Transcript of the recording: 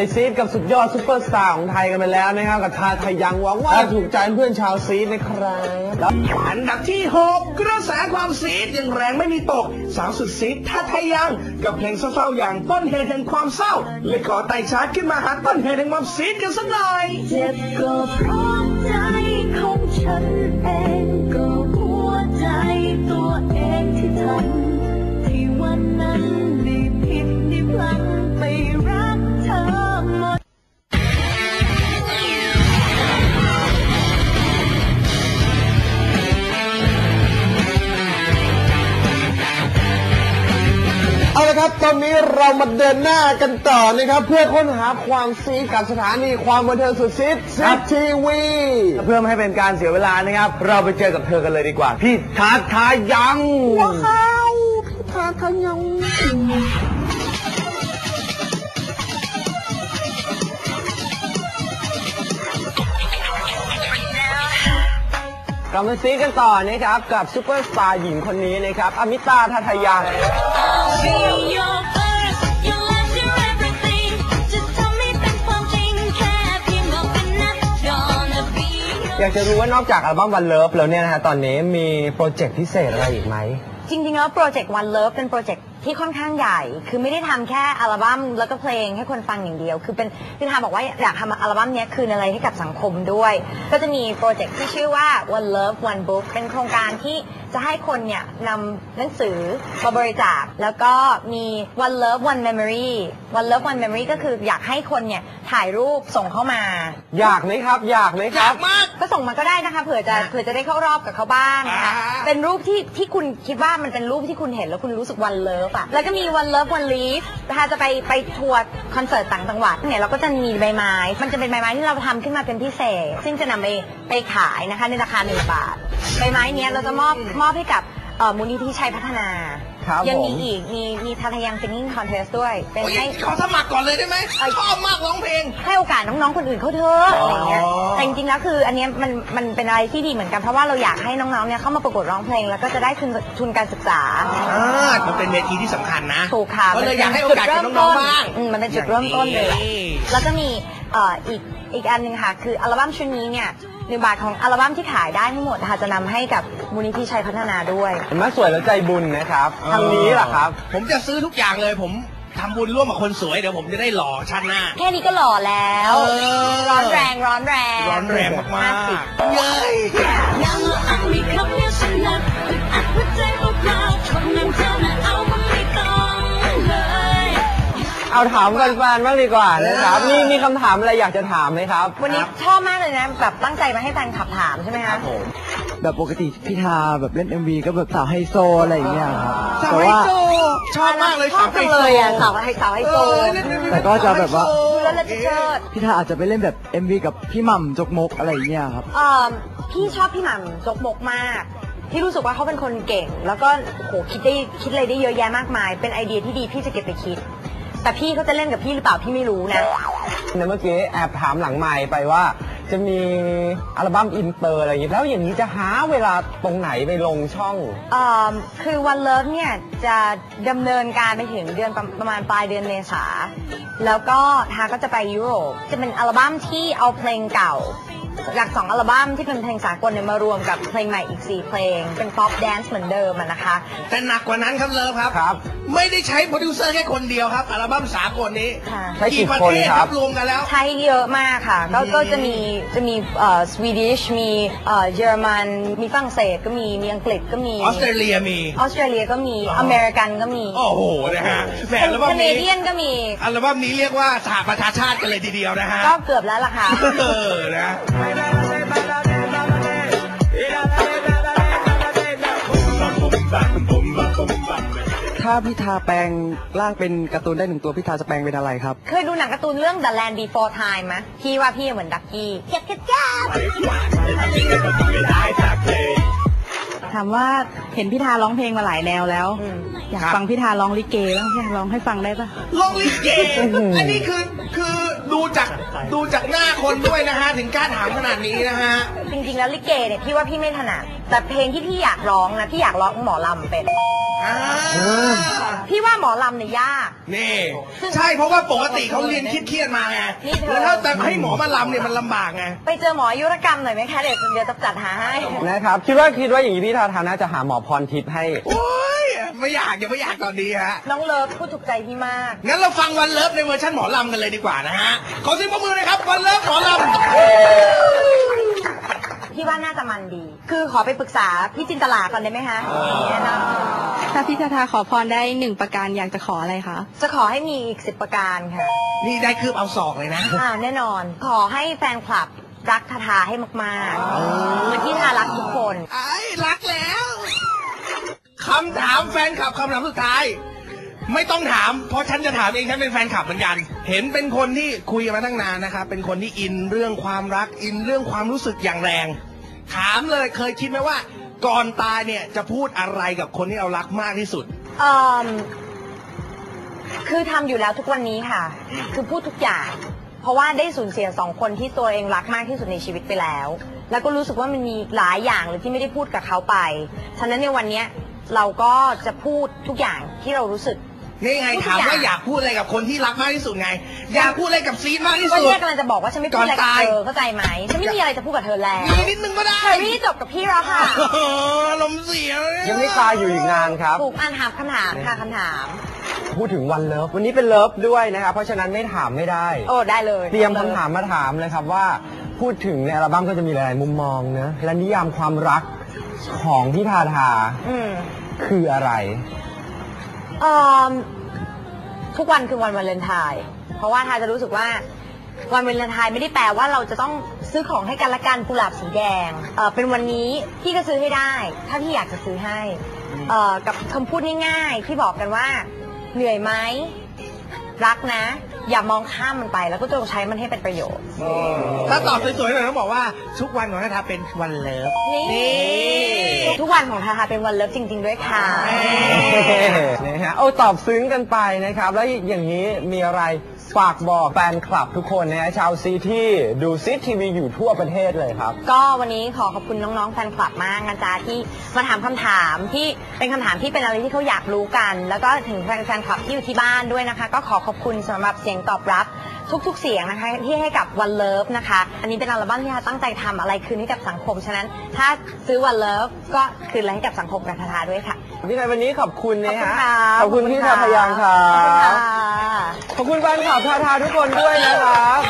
ไอซีดกับสุดยอดซุปเปอร์สตาร์ของไทยกันไปแล้วนะครับ กับทาทายังหวังว่าจะถูกใจเพื่อนชาวซีดนะครับแล้วอันดับที่ 6 กระแสความ Seed ยังแรงไม่มีตก สาวสุด Seed ทาทายัง กับเพลงเศร้าๆอย่างต้นเหตุแห่งความเศร้าเลยขอไต่ชาร์ตขึ้นมาหาต้นเหตุแห่งความ Seed กันสักหน่อยเจ็บก็เพราะใจของฉันเองก็หัวใจตัวเองที่ทำ เรามาเดินหน้ากันต่อนะครับ เพื่อค้นหาความ Seed กับสถานีความบันเทิงสุด Seed Seed TV เพื่อไม่ให้เป็นการเสียเวลานะครับ เราไปเจอกับเธอกันเลยดีกว่า พี่ทาทายังว้าวพี่ทาทายังกลับมา Seed กันต่อนะครับ กับซูเปอร์สตาร์หญิงคนนี้นะครับ อมิตาทาทายัง อยากจะรู้ว่านอกจากอัลบั้ม One Love แล้วเนี่ยนะฮะตอนนี้มีโปรเจกต์พิเศษอะไรอีกไหม จริงๆ แล้วโปรเจกต์ One Love เป็นโปรเจกต์ที่ค่อนข้างใหญ่ คือไม่ได้ทำแค่อัลบั้มแล้วก็เพลงให้คนฟังอย่างเดียว คือเป็นคือทาบอกว่าอยากทำอัลบั้มเนี้ยคืนอะไรให้กับสังคมด้วย ก็จะมีโปรเจกต์ที่ชื่อว่า One Love One Book เป็นโครงการที่จะให้คนเนี่ยนำหนังสือมาบริจาค แล้วก็มี One Love One Memory One Love One Memory ก็คืออยากให้คนเนี่ยถ่ายรูปส่งเข้ามา อยากไหมครับ อยากไหมครับก็ ส่งมาก็ได้นะคะเผื่อจะเผื่อจะได้เข้ารอบกับเขาบ้างนะคะอ่า เป็นรูปที่ที่คุณคิดว่ามันเป็นรูปที่คุณเห็นแล้วคุณรู้สึก One Love อะแล้วก็มี One Love One Leaf นะคะจะไปไปทัวร์คอนเสิร์ตต่างจังหวัดเนี่ยเราก็จะมีใบไม้ มันจะเป็นใบไม้ที่เราทำขึ้นมาเป็นพิเศษ ซึ่งจะนำไปไปขายนะคะในราคาหนึ่งบาท ใบไม้เนี้ยเราจะมอบมอบให้กับเอ่อมูลนิธิชัยพัฒนา ครับผมยังมีอีก มีมีทาทายัง Singing Contest ด้วย เป็นโอ้ยให้ ขอสมัครก่อนเลยได้ไหมชอบมากร้องเพลง ให้โอกาสน้องๆ คนอื่นเขาเถอะอะไรเงี้ย อ๋อ แต่จริงๆ แล้วคืออันเนี้ยมันมันเป็นอะไรที่ดีเหมือนกัน เพราะว่าเราอยากให้น้องๆ เนี่ยเข้ามาประกวดร้องเพลง แล้วก็จะได้ทุนทุนการศึกษาอ่ามันเป็นเวทีที่สำคัญนะถูกค่ะก็เลยอยากให้โอกาสกับน้องๆบ้างอืมมันเป็นจุดเริ่มต้นเลยแหละนี่ แล้วก็มีเอ่ออีกอีกอันหนึ่งค่ะ คืออัลบั้มชุดนี้เนี่ย หนึ่งบาทของอัลบั้มที่ขายได้ทั้งหมดค่ะจะนำให้กับมูลนิธิชัยพัฒนาด้วย เห็นไหมสวยแล้วใจบุญนะครับทางนี้ล่ะครับ ผมจะซื้อทุกอย่างเลย ผมทำบุญร่วมกับคนสวยเดี๋ยวผมจะได้หล่อชาติหน้า แค่นี้ก็หล่อแล้ว เออ ร้อนแรงร้อนแรงร้อนแรงมากห้สิบ ๆเย้ย ยัง เอาถามแฟนๆบ้างดีกว่านะครับ มีมีคำถามอะไรอยากจะถามไหมครับ วันนี้ชอบมากเลยนะ แบบตั้งใจมาให้แฟนขับถามใช่ไหมคคะรับผมแบบปกติพี่ทาแบบเล่น MV ก็แบบสาวไฮโซอะไรอย่างเงี้ยครับสาวแต่ไฮว่าโซชอบมากเลยชอบจังเลยอะสาวไฮสาวไฮโซแต่ก็จะแบบว่าดูแล้วเราจะเชิดพี่ทาอาจจะไปเล่นแบบ MV กับพี่หม่ำจกมกอะไรอย่างเงี้ยครับเอ่อพี่ชอบพี่หม่ำจกมกมากพี่รู้สึกว่าเขาเป็นคนเก่ง แล้วก็โหคิดได้คิดอะไรได้เยอะแยะมากมาย เป็นไอเดียที่ดีพี่จะเก็บไปคิด แต่พี่เขาจะเล่นกับพี่หรือเปล่าพี่ไม่รู้นะเมื่อกี้แอบถามหลังไมค์ไปว่า จะมีอัลบั้มอินเตอร์อะไรอย่างนี้แล้วอย่างนี้จะหาเวลาตรงไหนไปลงช่อง เอ่อคือ One Love เนี่ยจะดำเนินการไปถึงเดือนประประมาณปลายเดือนเมษาแล้วก็ทาก็จะไปยุโรป จะเป็นอัลบั้มที่เอาเพลงเก่า จากสองอัลบั้มที่เป็นเพลงสากลเนี่ยมารวมกับเพลงใหม่อีก 4 เพลง เป็นป๊อปแดนซ์เหมือนเดิมอะนะคะ แต่หนักกว่านั้นครับเลิฟครับ ครับ ไม่ได้ใช้โปรดิวเซอร์แค่คนเดียวครับ อัลบั้มสากลนี้ค่ะ ใช้กี่ประคนเทศครับรวมกันแล้ว ใช้เยอะมากค่ะ ก็ก็จะมีจะมีเอ่อ Swedish มีเอ่อเยอรมันมีฝรั่งเศสก็มีมีอังกฤษก็มีออสเตรเลียมี ออสเตรเลียก็มีอ๋ออเมริกันก็มีโอ้โหนะฮะแหมอัลบั้มนี้ Canadian ก็มี อัลบั้มนี้เรียกว่าสหประชาชาติกันเลยทีเดียวนะฮะก็เกือบแล้วล่ะค่ะ เออนะ ถ้าพี่ทาแปลงร่างเป็นการ์ตูนได้หนึ่งตัวพี่ทาจะแปลงเป็นอะไรครับ เคยดูหนังการ์ตูนเรื่อง The Land Before Time ไหมพี่ว่าพี่เหมือนดักกี้เก็บเก็บจ้าบถามว่าเห็นพิธาร้องเพลงมาหลายแนวแล้ว อยากฟังพิธาร้องลิเกบ้างพี่ร้องให้ฟังได้ปะลงลิเก อันนี้คือคือดูจากดูจากหน้าคนด้วยนะฮะ ถึงกล้าถามขนาดนี้นะฮะ จริงๆแล้วลิเกเนี่ยพี่ว่าพี่ไม่ถนัด แต่เพลงที่พี่อยากร้องนะพี่อยากร้องหมอลำเป็น อ่าพี่ว่าหมอลำเนี่ยยาก นี่ ใช่เพราะว่าปกติเขาเรียนคิดเครียดๆมาไงนี่เธอ แล้วถ้าจะให้หมอมาลำเนี่ยมันลำบากไง ไปเจอหมออายุรกรรมหน่อยไหมคะเดี๋ยวเดี๋ยวจะจัดหาให้ นะครับคิดว่าคิดว่าอย่างนี้พี่ทาทาน่าจะหาหมอพรทิพย์ให้ โอ้ยไม่อยากอย่าไม่อยากตอนนี้ฮะ น้องเลิฟพูดถูกใจพี่มาก งั้นเราฟัง One Love ในเวอร์ชันหมอลำกันเลยดีกว่านะฮะ ขอเสียงปรบมือหน่อยครับ One Love หมอลำ พี่ว่าน่าจะมันดี คือขอไปปรึกษาพี่จินตลาก่อนได้ไหมคะแนะนถ้าพี่ทาทาขอพรได้หนึ่งประการอยากจะขออะไรคะำจะขอให้มีอีกสิบประการค่ะ นี่ได้คืบเอาศอกเลยนะ อ่าแน่นอน ขอให้แฟนคลับรักทาทาให้มากๆเหมือนที่ทารักทุกคนไอ้รักแล้วคำถามแฟนคลับคำถามสุดท้าย ไม่ต้องถาม เพราะฉันจะถามเองฉันเป็นแฟนคลับเหมือนกัน เห็นเป็นคนที่คุยกันมาตั้งนานนะครับเป็นคนที่อินเรื่องความรักอินเรื่องความรู้สึกอย่างแรง ถามเลยเคยคิดไหมว่า ก่อนตายเนี่ยจะพูดอะไรกับคนที่เรารักมากที่สุด เอ่อคือทำอยู่แล้วทุกวันนี้ค่ะ คือพูดทุกอย่าง เพราะว่าได้สูญเสียสองคนที่ตัวเองรักมากที่สุดในชีวิตไปแล้ว แล้วก็รู้สึกว่ามันมีหลายอย่างเลยที่ไม่ได้พูดกับเขาไป ฉะนั้นในวันเนี้ยเราก็จะพูดทุกอย่างที่เรารู้สึก นี่ไงพูดทุกถามว่าอย่างอยากพูดอะไรกับคนที่รักมากที่สุดไง อยากพูดอะไรกับซีนมากที่ก็สุด เนี่ยกำลังจะบอกว่าฉันไม่พูดอะไรกับก่อนตาย เธอเขเข้าใจไหมฉันไม่มีอะไรจะพูดกับเธอแล้วมีนิดนึงก็ได้เชอรี่จบกับพี่แล้วค่ะโอ้โหอารมณ์เสียเลยยังไม่ตายอยู่อีกนานครับ ถูกอ่ะถามคำถามค่ะคำถาม พูดถึง One Love วันนี้เป็นเลิฟด้วยนะครับ เพราะฉะนั้นไม่ถามไม่ได้ โอ้ได้เลยเตรียมคำถามมาถามเลยครับว่า พูดถึงในอัลบั้มก็จะมีหลายๆมุมมองเนอะและนิยามความรักของพี่ทาทาอืมคืออะไร เอ่อ ทุกวันคือวันวาเลนไทน์เพราะว่าทาจะรู้สึกว่าวันวาเลนไทน์ไม่ได้แปลว่าเราจะต้องซื้อของให้กันละกันกุหลาบสีแดงเออเป็นวันนี้พี่ก็ซื้อให้ได้ ถ้าพี่อยากจะซื้อให้เออกับคำพูดง่ายๆที่บอกกันว่า เหนื่อยไหมรักนะ อย่ามองข้ามมันไปแล้วก็จงใช้มันให้เป็นประโยชน์ ถ้าตอบสวยๆหน่อยต้องบอกว่าทุกวันของทาทาเป็นวัน love นี่ ทุกวันของทาทาเป็นวัน love จริง ๆ ด้วยค่ะ นะฮะโอ้ตอบซึ้งกันไปนะครับ แล้วอย่างนี้มีอะไรฝากบอกแฟนคลับทุกคนนะฮะชาวซีที่ดูซีทีวีอยู่ทั่วประเทศเลยครับ ก็วันนี้ขอขอบคุณน้องๆแฟนคลับมากนะจ๊ะที่ มาถามคำถามที่เป็นคำถามที่เป็นอะไรที่เขาอยากรู้กัน แล้วก็ถึงแฟนๆคลับที่อยู่ที่บ้านด้วยนะคะ ก็ขอขอบคุณสำหรับเสียงตอบรับ ทุกๆเสียงนะคะ ที่ให้กับ One Love นะคะ อันนี้เป็นอัลบั้มที่ทาตั้งใจทำอะไรคืนให้กับสังคม ฉะนั้น ถ้าซื้อ One Love ก็คืนอะไรให้กับสังคมกับทาทาด้วยค่ะ พี่นายวันนี้ขอบคุณขอบนะคุณฮะค่ะขอบคุณพี่ทาพยางครัขอบคุณบค่ะ ขอบคุณแฟนคลับทาทาทุกคนด้วยนะครับ